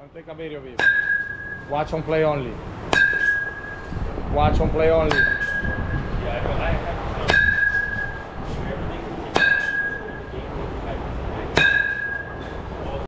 And take a video of it. Watch on play only. Watch on play only.